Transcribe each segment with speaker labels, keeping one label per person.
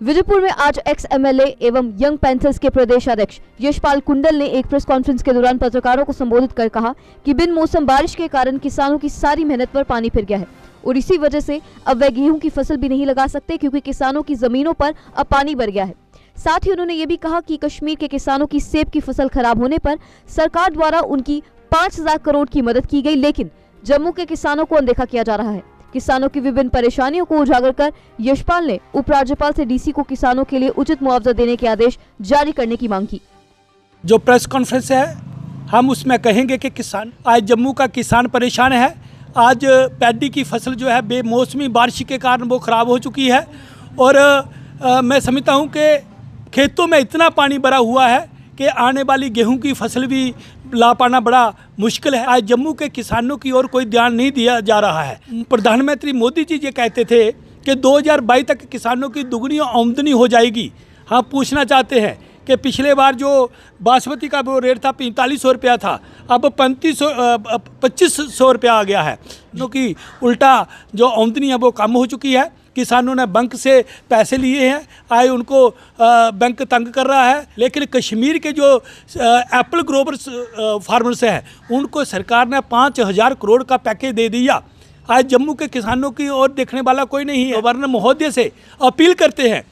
Speaker 1: विजयपुर में आज ex MLA एवं यंग पैंथर्स के प्रदेश अध्यक्ष यशपाल कुंडल ने एक प्रेस कॉन्फ्रेंस के दौरान पत्रकारों को संबोधित कर कहा कि बिन मौसम बारिश के कारण किसानों की सारी मेहनत पर पानी फिर गया है और इसी वजह से अब वे गेहूँ की फ़सल भी नहीं लगा सकते क्योंकि किसानों की जमीनों पर अब पानी भर गया है। साथ ही उन्होंने ये भी कहा कि कश्मीर के किसानों की सेब की फ़सल खराब होने पर सरकार द्वारा उनकी पाँच हज़ार करोड़ की मदद की गई, लेकिन जम्मू के किसानों को अनदेखा किया जा रहा है। किसानों की विभिन्न परेशानियों को उजागर कर यशपाल ने उपराज्यपाल से डीसी को किसानों के लिए उचित मुआवजा देने के आदेश जारी करने की मांग की।
Speaker 2: जो प्रेस कॉन्फ्रेंस है हम उसमें कहेंगे कि किसान आज जम्मू का किसान परेशान है। आज पैडी की फ़सल जो है बेमौसमी बारिश के कारण वो ख़राब हो चुकी है। और आ, मैं समझता हूँ कि खेतों में इतना पानी भरा हुआ है कि आने वाली गेहूँ की फ़सल भी ला पाना बड़ा मुश्किल है। आज जम्मू के किसानों की ओर कोई ध्यान नहीं दिया जा रहा है। प्रधानमंत्री मोदी जी ये कहते थे कि 2022 तक किसानों की दुगनी आमदनी हो जाएगी। हम पूछना चाहते हैं कि पिछले बार जो बासमती का वो रेट था पैंतालीस सौ रुपया था, अब पैंतीस सौ पच्चीस सौ रुपया आ गया है। क्योंकि उल्टा जो आमदनी है वो कम हो चुकी है। किसानों ने बैंक से पैसे लिए हैं, आए उनको बैंक तंग कर रहा है। लेकिन कश्मीर के जो एप्पल ग्रोवर फार्मर्स हैं, उनको सरकार ने पाँच हज़ार करोड़ का पैकेज दे दिया। आज जम्मू के किसानों की ओर देखने वाला कोई नहीं है। गवर्नर महोदय से अपील करते हैं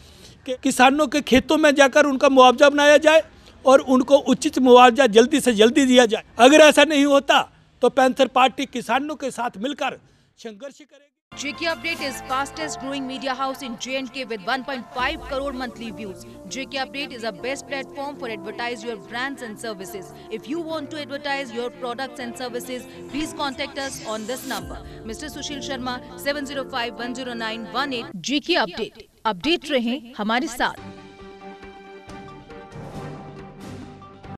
Speaker 2: कि किसानों के खेतों में जाकर उनका मुआवजा बनाया जाए और उनको उचित मुआवजा जल्दी से जल्दी दिया जाए। अगर ऐसा नहीं होता तो पैंथर पार्टी किसानों के साथ मिलकर संघर्ष करेगी।
Speaker 3: JK Update is fastest growing media house in J&K with 1.5 crore monthly views. JK Update is a best platform for advertise your brands and services. If you want to advertise your products and services, please contact us on this number. Mr. Sushil Sharma 7051091. JK Update. Update रहें हमारे साथ